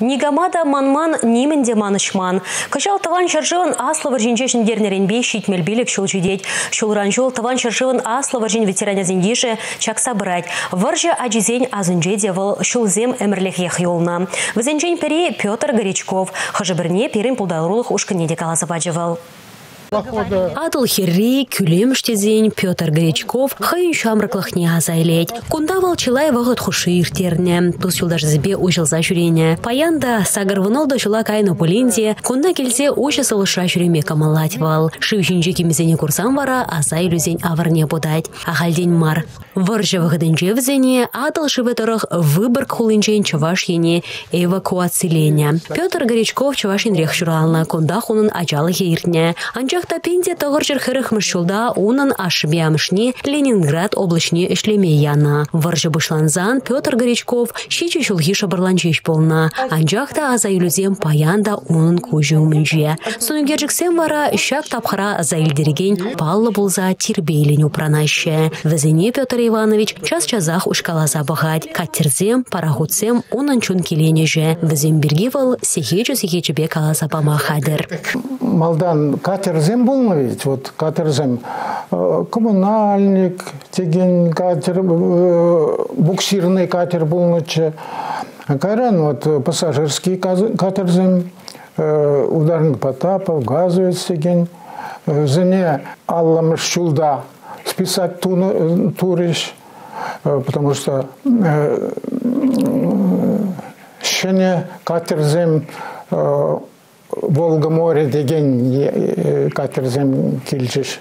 Нигамада манман немінде манышман. Кышал таван шаржыван аслы варжинчешін дернеренбе шитмелбелік шул жидеть. Шулран жол таван шаржыван аслы варжин ветераня зендеші чакса брать. Варжа ажизень азынже девыл шулзем әмірлік ех юлна. Візенчен пере Петр Горячков. Хажыбірне перін пулдалрулық ушкыне декаласы бачывал. Атыл херри, күлем штезен Петр Горячков хайын шамрыклахне азайлеть. Кунда волчылай вағыт хуши иртерне. Тус юлдаш зібе ужылза жүрене. Паянда сагыр вынолда жыла кайны пулинде, кунда келсе ужы сылыша жүреме камалать вал. Шившинже кемезене курсан вара азай люзен аварне будать. Ахальден мар. Варжа вғыдынже взене атыл шыветырых выбор хулинчен чаваш ене. Петр Горячков чаваш инрех журална, кунда хунын ачалы хейртне. Анча Чахта пенде тағырчыр хырықмыш жылда унын ашыбиямышне Ленинград облачне ішлеме яна. Варжы бұшланзан Петр Горячков шичі шулхи шабырланчеш болна. Анжақта аза паянда унын көжі умінже. Сонугержіксен вара шак тапхара заилдерген паллы болза тирбейлен упранаще. Візіне Петр Иванович час-чазах ушкалаза бағать. Каттерзем, парахутсем унын чун келенеже. Візен бергевал сехечу-сехечебе каласа пама хадыр. Малдан катерзем катерзем болмайды вот катерзем коммунальник деген катер буксирный катер болмычы кайран вот пассажирский катерзем ударник потапов газовец деген зене алламыш шулда списать туриш потому что шене катерзем волга море деген катерзем келжеш